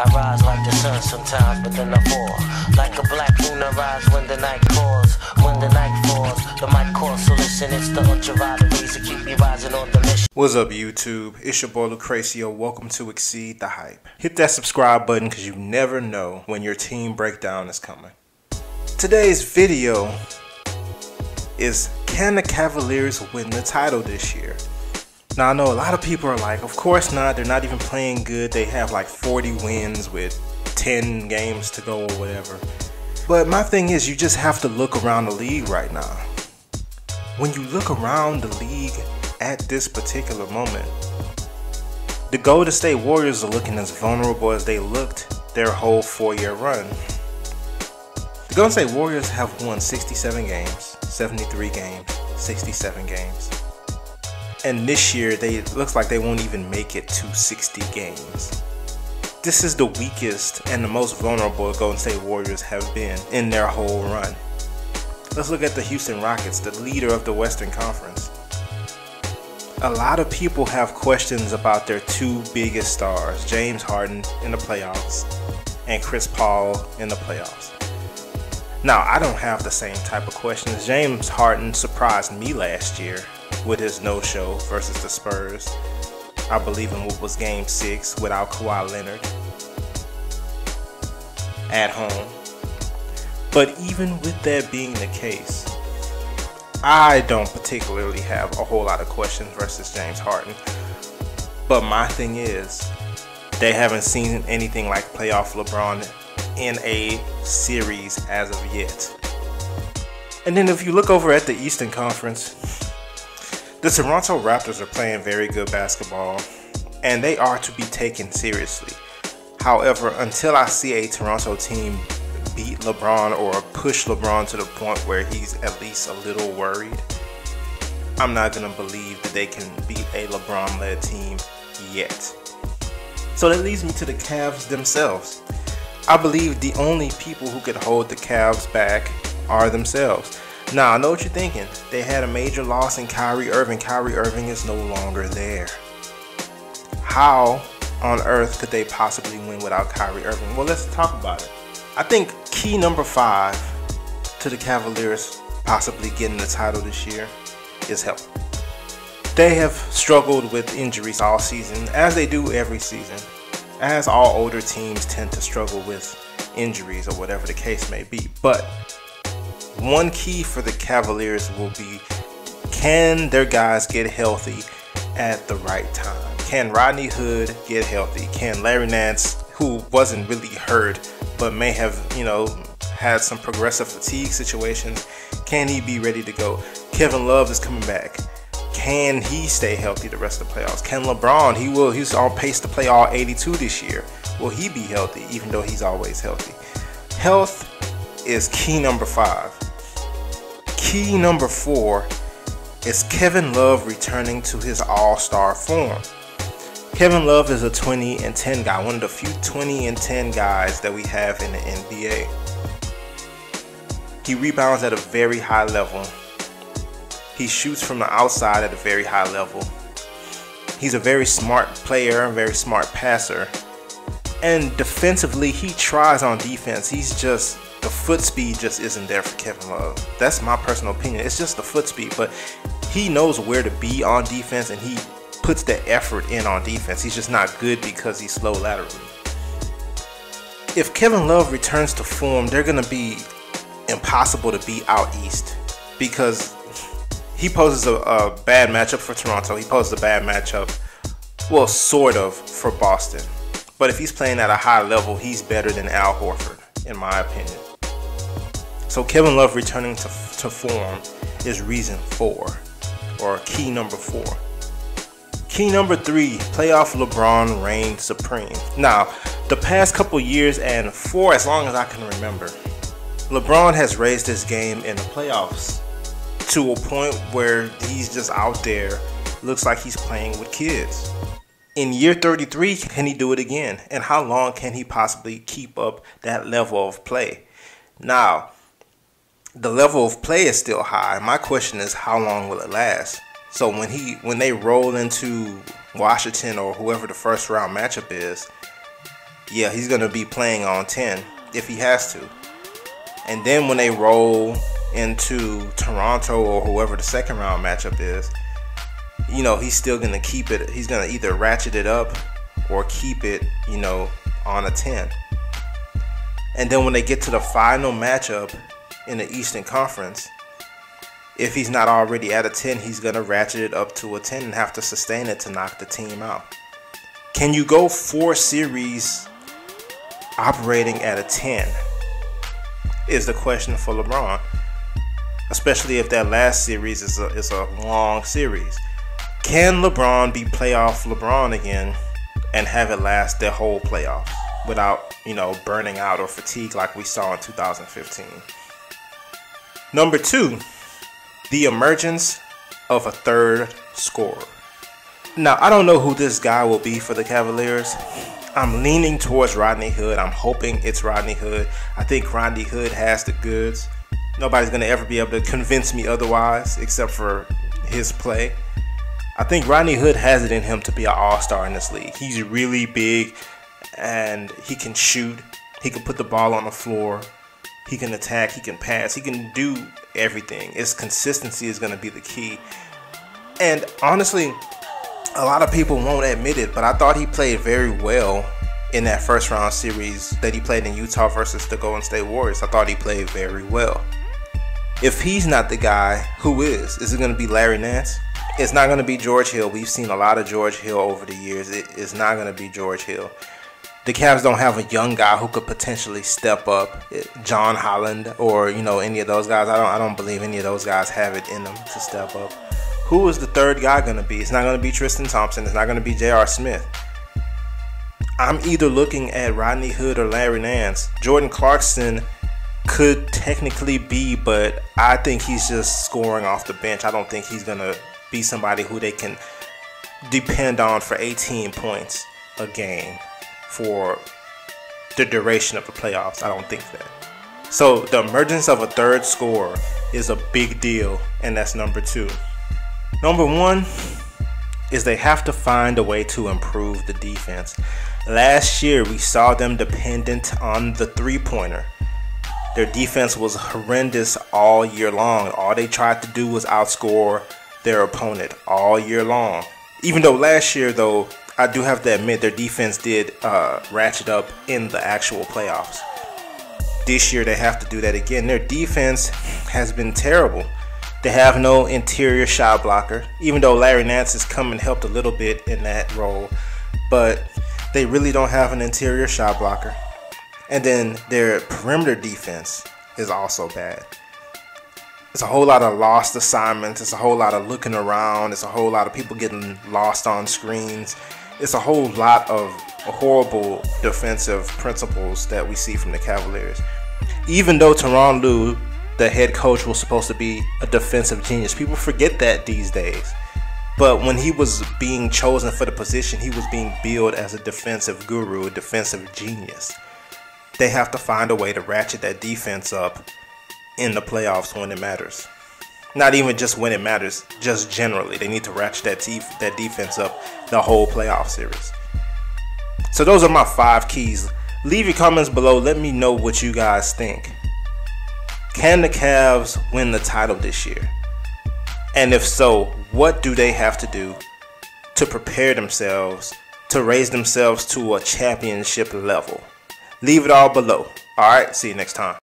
I rise like the sun sometimes, but then I fall. Like a black moon, I rise when the night falls. When the night falls, the mic calls, so listen, it's the ultraviolet rays that keep me rising on the mission. What's up, YouTube? It's your boy Lucrecio. Welcome to Exceed the Hype. Hit that subscribe button because you never know when your team breakdown is coming. Today's video is Can the Cavaliers win the title this year? Now, I know a lot of people are like, Of course not. They're not even playing good. They have like 40 wins with 10 games to go or whatever. But my thing is, you just have to look around the league right now. When you look around the league at this particular moment, the Golden State Warriors are looking as vulnerable as they looked their whole four year run. The Golden State Warriors have won 67 games, 73 games, 67 games. And this year, they looks like they won't even make it to 60 games. This is the weakest and the most vulnerable Golden State Warriors have been in their whole run. Let's look at the Houston Rockets, the leader of the Western Conference. A lot of people have questions about their two biggest stars, James Harden in the playoffs and Chris Paul in the playoffs. Now, I don't have the same type of questions. James Harden surprised me last year with his no show versus the Spurs. I believe in what was game six without Kawhi Leonard at home. But even with that being the case, I don't particularly have a whole lot of questions versus James Harden. But my thing is, they haven't seen anything like playoff LeBron in a series as of yet. And then if you look over at the Eastern Conference, the Toronto Raptors are playing very good basketball and they are to be taken seriously. However, until I see a Toronto team beat LeBron or push LeBron to the point where he's at least a little worried, I'm not going to believe that they can beat a LeBron led team yet. So that leads me to the Cavs themselves. I believe the only people who could hold the Cavs back are themselves. Now, I know what you're thinking. They had a major loss in Kyrie Irving. Kyrie Irving is no longer there. How on earth could they possibly win without Kyrie Irving? Well, let's talk about it. I think key number five to the Cavaliers possibly getting the title this year is health. They have struggled with injuries all season, as they do every season, as all older teams tend to struggle with injuries or whatever the case may be. But one key for the Cavaliers will be can their guys get healthy at the right time? Can Rodney Hood get healthy? Can Larry Nance, who wasn't really hurt but may have, you know, had some progressive fatigue situations, can he be ready to go? Kevin Love is coming back. Can he stay healthy the rest of the playoffs? Can LeBron, he will he's on pace to play all 82 this year. Will he be healthy even though he's always healthy? Health is key number 5. Key number 4 is Kevin Love returning to his all-star form. Kevin Love is a 20 and 10 guy, one of the few 20 and 10 guys that we have in the NBA. He rebounds at a very high level. He shoots from the outside at a very high level. He's a very smart player, very smart passer. And defensively, he tries on defense. He's just the foot speed just isn't there for Kevin Love. That's my personal opinion. It's just the foot speed, but he knows where to be on defense and he puts the effort in on defense. He's just not good because he's slow laterally. If Kevin Love returns to form, they're going to be impossible to beat out east because he poses a, a, bad matchup for Toronto. He poses a bad matchup, well, sort of, for Boston. But if he's playing at a high level, he's better than Al Horford, in my opinion. So Kevin Love returning to, to form is reason four, or key number four. Key number three, playoff LeBron reigns supreme. Now, the past couple years and for as long as I can remember, LeBron has raised his game in the playoffs to a point where he's just out there, looks like he's playing with kids. In year 33, can he do it again? And how long can he possibly keep up that level of play? Now, the level of play is still high. My question is, how long will it last? So when he when they roll into Washington or whoever the first round matchup is, yeah, he's going to be playing on 10 if he has to. And then when they roll into Toronto or whoever the second round matchup is, you know, he's still going to keep it. He's going to either ratchet it up or keep it, you know, on a 10. And then when they get to the final matchup in the Eastern Conference, if he's not already at a 10, he's going to ratchet it up to a 10 and have to sustain it to knock the team out. Can you go four series operating at a 10? Is the question for LeBron. Especially if that last series is a, is a long series. Can LeBron be playoff LeBron again and have it last the whole playoff without, you know, burning out or fatigue like we saw in 2015? Number two, the emergence of a third scorer. Now, I don't know who this guy will be for the Cavaliers. I'm leaning towards Rodney Hood. I'm hoping it's Rodney Hood. I think Rodney Hood has the goods. Nobody's going to ever be able to convince me otherwise except for his play. I think Rodney Hood has it in him to be an all star in this league. He's really big and he can shoot. He can put the ball on the floor. He can attack. He can pass. He can do everything. His consistency is going to be the key. And honestly, a lot of people won't admit it, but I thought he played very well in that first round series that he played in Utah versus the Golden State Warriors. I thought he played very well. If he's not the guy, who is? Is it going to be Larry Nance? It's not going to be George Hill. We've seen a lot of George Hill over the years. It is not going to be George Hill. The Cavs don't have a young guy who could potentially step up. John Holland or you know any of those guys. I don't. I don't believe any of those guys have it in them to step up. Who is the third guy going to be? It's not going to be Tristan Thompson. It's not going to be J.R. Smith. I'm either looking at Rodney Hood or Larry Nance. Jordan Clarkson could technically be, but I think he's just scoring off the bench. I don't think he's going to be somebody who they can depend on for 18 points a game for the duration of the playoffs. I don't think that. So the emergence of a third scorer is a big deal, and that's number two. Number one is they have to find a way to improve the defense. Last year, we saw them dependent on the three pointer. Their defense was horrendous all year long. All they tried to do was outscore their opponent all year long. Even though last year, though, I do have to admit their defense did uh, ratchet up in the actual playoffs. This year, they have to do that again. Their defense has been terrible. They have no interior shot blocker, even though Larry Nance has come and helped a little bit in that role. But they really don't have an interior shot blocker. And then their perimeter defense is also bad. It's a whole lot of lost assignments. It's a whole lot of looking around. It's a whole lot of people getting lost on screens. It's a whole lot of horrible defensive principles that we see from the Cavaliers. Even though Tyronn Lue the head coach was supposed to be a defensive genius. People forget that these days. But when he was being chosen for the position, he was being billed as a defensive guru, a defensive genius. They have to find a way to ratchet that defense up in the playoffs when it matters. Not even just when it matters, just generally. They need to ratchet that, te- that defense up the whole playoff series. So, those are my five keys. Leave your comments below. Let me know what you guys think. Can the Cavs win the title this year? And if so, what do they have to do to prepare themselves to raise themselves to a championship level? Leave it all below. All right, see you next time.